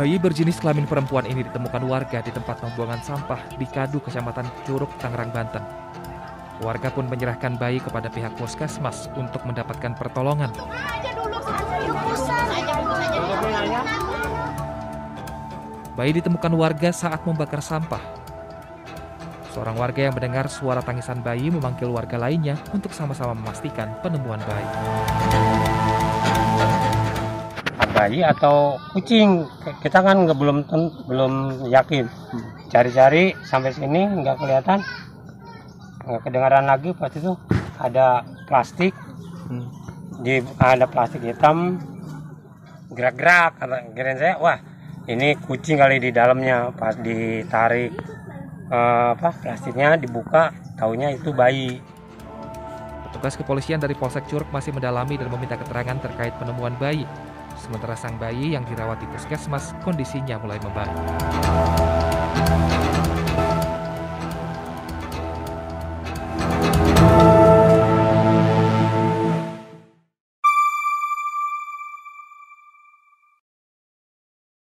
Bayi berjenis kelamin perempuan ini ditemukan warga di tempat pembuangan sampah di Kadu, Kecamatan Curug, Tangerang, Banten. Warga pun menyerahkan bayi kepada pihak puskesmas untuk mendapatkan pertolongan. Bayi ditemukan warga saat membakar sampah. Seorang warga yang mendengar suara tangisan bayi memanggil warga lainnya untuk sama-sama memastikan penemuan bayi. Bayi atau kucing. Kita kan nggak belum belum yakin. Cari-cari sampai sini nggak kelihatan. Nggak kedengaran lagi pas itu ada plastik. Hmm. di ada plastik hitam. Gerak-gerak kata kira saya wah ini kucing kali di dalamnya. Pas ditarik uh, apa plastiknya dibuka taunya itu bayi. Petugas kepolisian dari Polsek Curug masih mendalami dan meminta keterangan terkait penemuan bayi. Sementara sang bayi yang dirawat di puskesmas kondisinya mulai membaik.